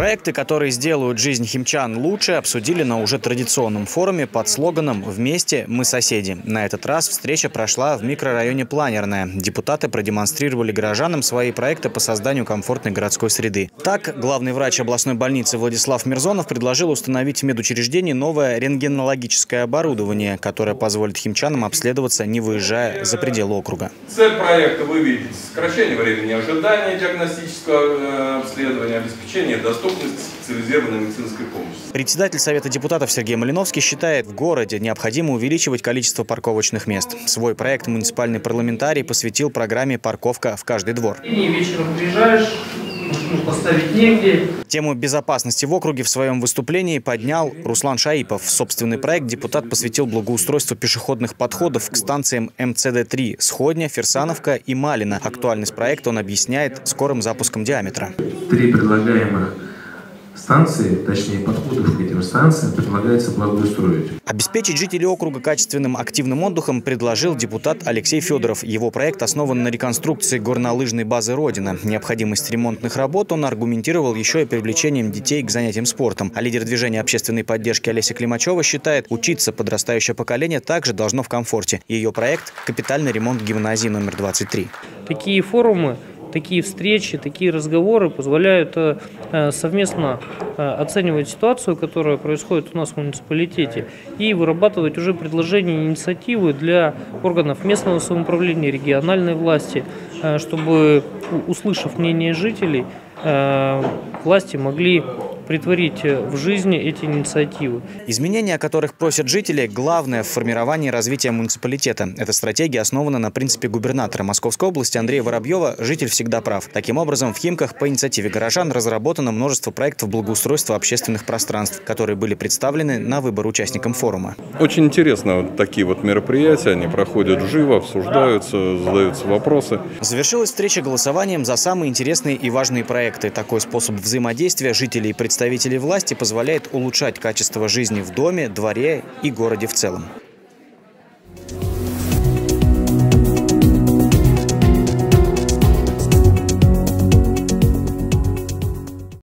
Проекты, которые сделают жизнь химчан лучше, обсудили на уже традиционном форуме под слоганом «Вместе мы соседи». На этот раз встреча прошла в микрорайоне Планерная. Депутаты продемонстрировали горожанам свои проекты по созданию комфортной городской среды. Так, главный врач областной больницы Владислав Мирзонов предложил установить в медучреждении новое рентгенологическое оборудование, которое позволит химчанам обследоваться, не выезжая за пределы округа. Цель проекта вы видите сокращение времени ожидания диагностического э, обследования, обеспечение доступности специализированной медицинской помощи. Председатель Совета депутатов Сергей Малиновский считает, в городе необходимо увеличивать количество парковочных мест. Свой проект муниципальный парламентарий посвятил программе «Парковка в каждый двор». И вечером приезжаешь, машину поставить негде. Тему безопасности в округе в своем выступлении поднял Руслан Шаипов. Собственный проект депутат посвятил благоустройству пешеходных подходов к станциям МЦД-3 Сходня, Ферсановка и Малина. Актуальность проекта он объясняет скорым запуском диаметра. Три предлагаемых станции, точнее подходов к этим станциям, предлагается благоустроить. Обеспечить жителей округа качественным активным отдыхом предложил депутат Алексей Федоров. Его проект основан на реконструкции горнолыжной базы «Родина». Необходимость ремонтных работ он аргументировал еще и привлечением детей к занятиям спортом. А лидер движения общественной поддержки Олеся Климачева считает, учиться подрастающее поколение также должно в комфорте. Ее проект – капитальный ремонт гимназии номер 23. Такие форумы такие встречи, такие разговоры позволяют э, э, совместно э, оценивать ситуацию, которая происходит у нас в муниципалитете, и вырабатывать уже предложения инициативы для органов местного самоуправления, региональной власти, чтобы, услышав мнение жителей, власти могли притворить в жизни эти инициативы. Изменения, о которых просят жители, главное в формировании развития муниципалитета. Эта стратегия основана на принципе губернатора Московской области Андрея Воробьева «Житель всегда прав». Таким образом, в Химках по инициативе горожан разработано множество проектов благоустройства общественных пространств, которые были представлены на выбор участникам форума. Очень интересно вот такие вот мероприятия, они проходят живо, обсуждаются, задаются вопросы. Завершилась встреча голосованием за самые интересные и важные проекты. Такой способ взаимодействия жителей и представителей власти позволяет улучшать качество жизни в доме, дворе и городе в целом.